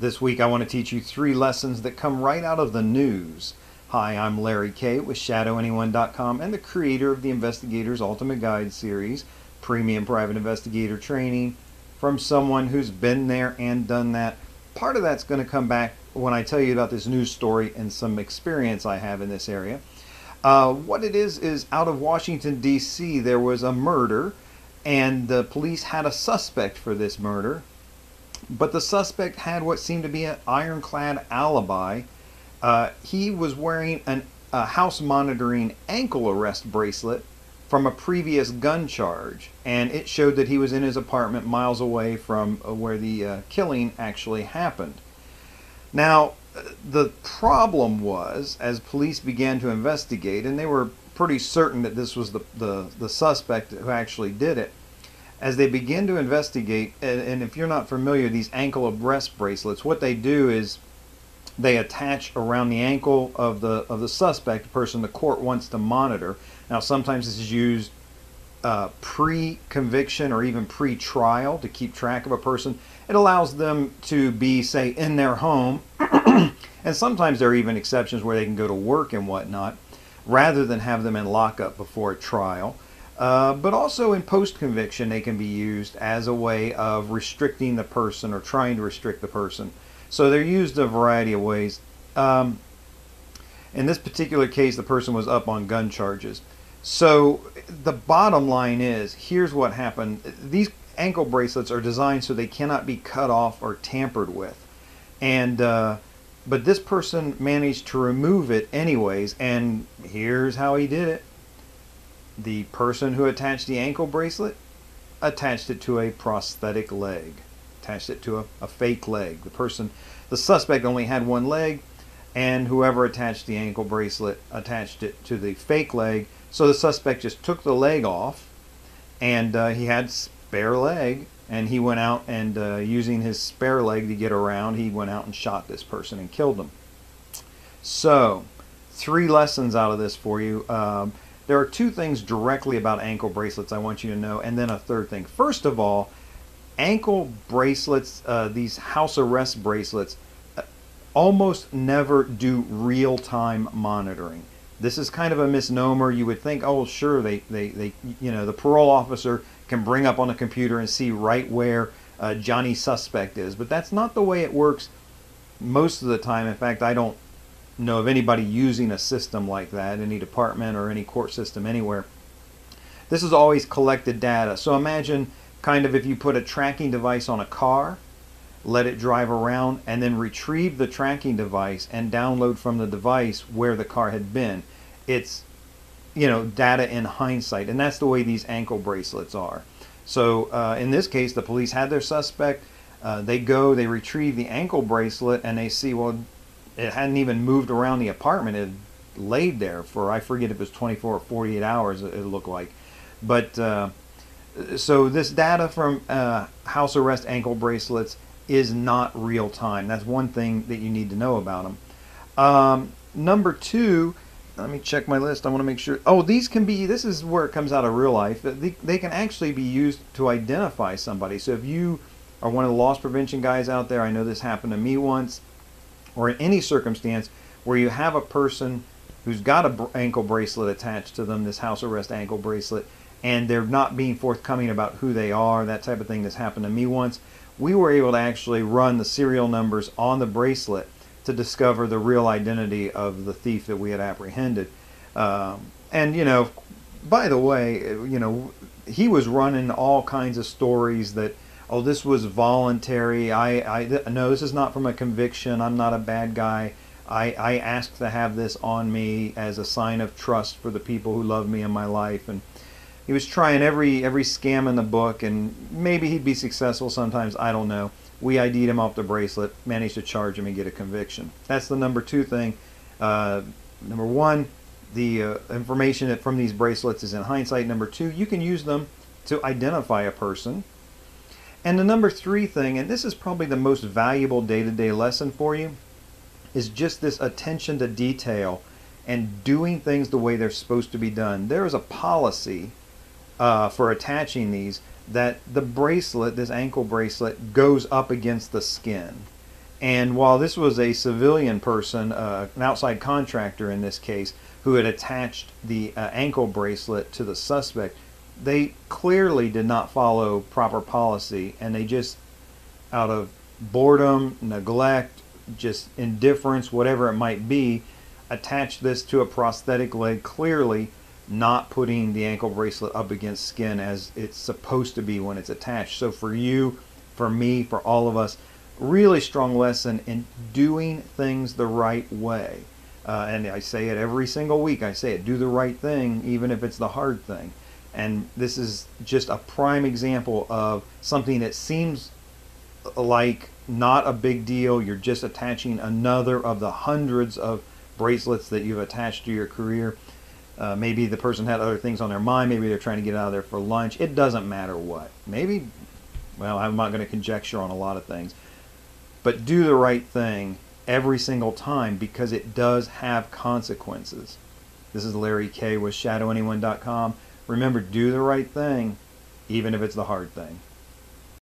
This week I want to teach you three lessons that come right out of the news. Hi, I'm Larry Kaye with ShadowAnyone.com and the creator of the Investigator's Ultimate Guide series, Premium Private Investigator Training, from someone who's been there and done that. Part of that's going to come back when I tell you about this news story and some experience I have in this area. Uh, what it is is out of Washington, D.C., there was a murder, and the police had a suspect for this murder but the suspect had what seemed to be an ironclad alibi. Uh, he was wearing an, a house monitoring ankle arrest bracelet from a previous gun charge, and it showed that he was in his apartment miles away from uh, where the uh, killing actually happened. Now, the problem was, as police began to investigate, and they were pretty certain that this was the, the, the suspect who actually did it, as they begin to investigate, and, and if you're not familiar, these ankle arrest bracelets, what they do is they attach around the ankle of the of the suspect, the person the court wants to monitor. Now, sometimes this is used uh, pre-conviction or even pre-trial to keep track of a person. It allows them to be, say, in their home, and sometimes there are even exceptions where they can go to work and whatnot, rather than have them in lockup before a trial. Uh, but also in post conviction, they can be used as a way of restricting the person or trying to restrict the person. So they're used a variety of ways. Um, in this particular case, the person was up on gun charges. So the bottom line is here's what happened. These ankle bracelets are designed so they cannot be cut off or tampered with. And, uh, but this person managed to remove it anyways, and here's how he did it the person who attached the ankle bracelet attached it to a prosthetic leg, attached it to a, a fake leg. The person, the suspect only had one leg, and whoever attached the ankle bracelet attached it to the fake leg. So the suspect just took the leg off, and uh, he had spare leg, and he went out and uh, using his spare leg to get around, he went out and shot this person and killed him. So, three lessons out of this for you. Um, there are two things directly about ankle bracelets I want you to know, and then a third thing. First of all, ankle bracelets, uh, these house arrest bracelets, uh, almost never do real time monitoring. This is kind of a misnomer. You would think, oh, sure, they, they, they you know, the parole officer can bring up on the computer and see right where uh, Johnny suspect is, but that's not the way it works most of the time. In fact, I don't know of anybody using a system like that, any department or any court system anywhere. This is always collected data. So imagine kind of if you put a tracking device on a car, let it drive around, and then retrieve the tracking device and download from the device where the car had been. It's, you know, data in hindsight. And that's the way these ankle bracelets are. So uh, in this case, the police had their suspect. Uh, they go, they retrieve the ankle bracelet, and they see, well, it hadn't even moved around the apartment. It laid there for I forget if it was 24 or 48 hours. It looked like, but uh, so this data from uh, house arrest ankle bracelets is not real time. That's one thing that you need to know about them. Um, number two, let me check my list. I want to make sure. Oh, these can be. This is where it comes out of real life. They, they can actually be used to identify somebody. So if you are one of the loss prevention guys out there, I know this happened to me once or in any circumstance where you have a person who's got an ankle bracelet attached to them, this house arrest ankle bracelet, and they're not being forthcoming about who they are, that type of thing that's happened to me once, we were able to actually run the serial numbers on the bracelet to discover the real identity of the thief that we had apprehended. Um, and, you know, by the way, you know, he was running all kinds of stories that oh, this was voluntary. I, I no, this is not from a conviction. I'm not a bad guy. I, I asked to have this on me as a sign of trust for the people who love me in my life. And he was trying every every scam in the book, and maybe he'd be successful sometimes. I don't know. We ID'd him off the bracelet, managed to charge him and get a conviction. That's the number two thing. Uh, number one, the uh, information from these bracelets is in hindsight. Number two, you can use them to identify a person and the number three thing, and this is probably the most valuable day to day lesson for you, is just this attention to detail and doing things the way they're supposed to be done. There is a policy uh, for attaching these that the bracelet, this ankle bracelet, goes up against the skin. And while this was a civilian person, uh, an outside contractor in this case, who had attached the uh, ankle bracelet to the suspect, they clearly did not follow proper policy and they just, out of boredom, neglect, just indifference, whatever it might be, attached this to a prosthetic leg, clearly not putting the ankle bracelet up against skin as it's supposed to be when it's attached. So for you, for me, for all of us, really strong lesson in doing things the right way. Uh, and I say it every single week. I say it, do the right thing, even if it's the hard thing. And this is just a prime example of something that seems like not a big deal. You're just attaching another of the hundreds of bracelets that you've attached to your career. Uh, maybe the person had other things on their mind. Maybe they're trying to get out of there for lunch. It doesn't matter what. Maybe, well, I'm not going to conjecture on a lot of things. But do the right thing every single time because it does have consequences. This is Larry Kaye with ShadowAnyone.com. Remember, do the right thing, even if it's the hard thing.